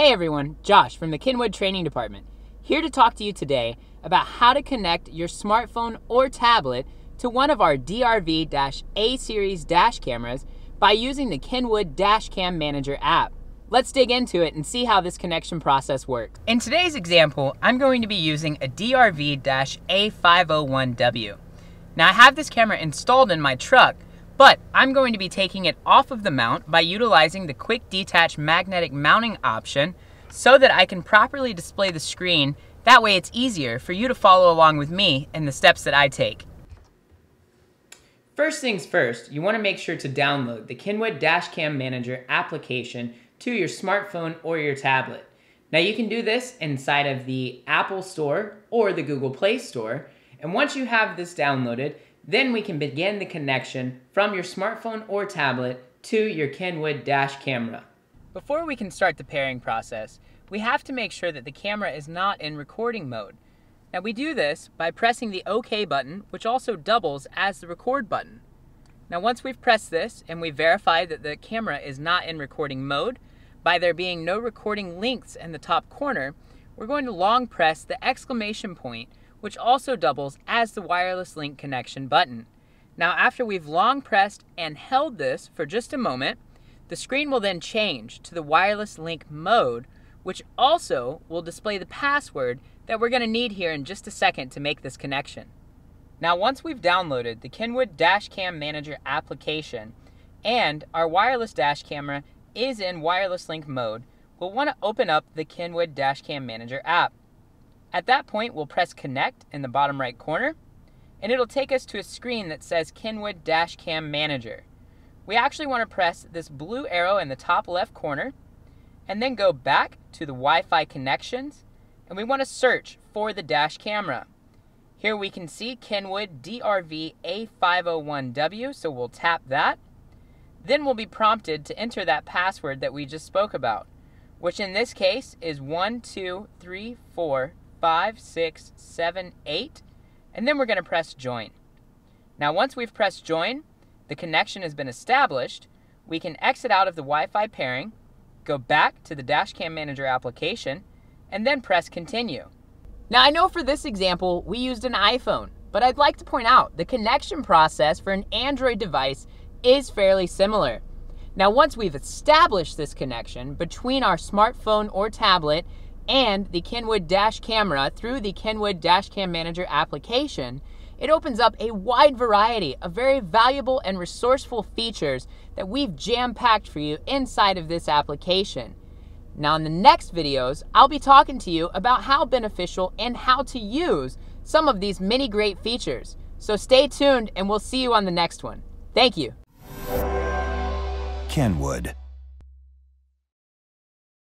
Hey everyone, Josh from the Kenwood Training Department, here to talk to you today about how to connect your smartphone or tablet to one of our DRV-A series dash cameras by using the Kenwood Dashcam Manager app. Let's dig into it and see how this connection process works. In today's example, I'm going to be using a DRV-A501W. Now I have this camera installed in my truck, but I'm going to be taking it off of the mount by utilizing the quick detach magnetic mounting option so that I can properly display the screen. That way it's easier for you to follow along with me in the steps that I take. First things first, you want to make sure to download the Kenwood Dashcam Manager application to your smartphone or your tablet. Now you can do this inside of the Apple Store or the Google Play Store. And once you have this downloaded, then we can begin the connection from your smartphone or tablet to your Kenwood dash camera. Before we can start the pairing process, we have to make sure that the camera is not in recording mode. Now we do this by pressing the OK button, which also doubles as the record button. Now once we've pressed this and we verify that the camera is not in recording mode, by there being no recording links in the top corner, we're going to long press the exclamation point which also doubles as the wireless link connection button. Now after we've long pressed and held this for just a moment, the screen will then change to the wireless link mode, which also will display the password that we're going to need here in just a second to make this connection. Now once we've downloaded the Kenwood Dashcam Manager application and our wireless dash camera is in wireless link mode, we'll want to open up the Kenwood Dashcam Manager app. At that point, we'll press connect in the bottom right corner, and it'll take us to a screen that says Kenwood Dashcam Manager. We actually want to press this blue arrow in the top left corner, and then go back to the Wi-Fi connections, and we want to search for the dash camera. Here we can see Kenwood DRV A501W, so we'll tap that. Then we'll be prompted to enter that password that we just spoke about, which in this case is 1234 five, six, seven, eight, and then we're going to press join. Now once we've pressed join, the connection has been established, we can exit out of the Wi-Fi pairing, go back to the Dashcam Manager application, and then press continue. Now I know for this example, we used an iPhone, but I'd like to point out the connection process for an Android device is fairly similar. Now once we've established this connection between our smartphone or tablet and the Kenwood Dash Camera through the Kenwood Dashcam Manager application, it opens up a wide variety of very valuable and resourceful features that we've jam-packed for you inside of this application. Now in the next videos, I'll be talking to you about how beneficial and how to use some of these many great features. So stay tuned and we'll see you on the next one. Thank you. Kenwood.